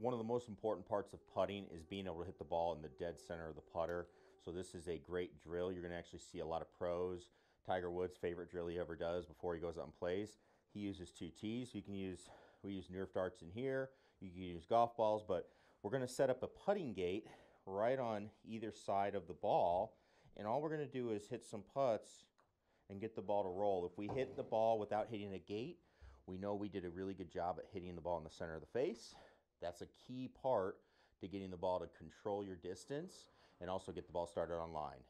one of the most important parts of putting is being able to hit the ball in the dead center of the putter. So this is a great drill. You're going to actually see a lot of pros. Tiger Woods' favorite drill he ever does before he goes out and plays. He uses two tees. You can use we use Nerf darts in here. You can use golf balls, but we're going to set up a putting gate right on either side of the ball. And all we're going to do is hit some putts and get the ball to roll. If we hit the ball without hitting a gate, we know we did a really good job at hitting the ball in the center of the face. That's a key part to getting the ball to control your distance and also get the ball started on line.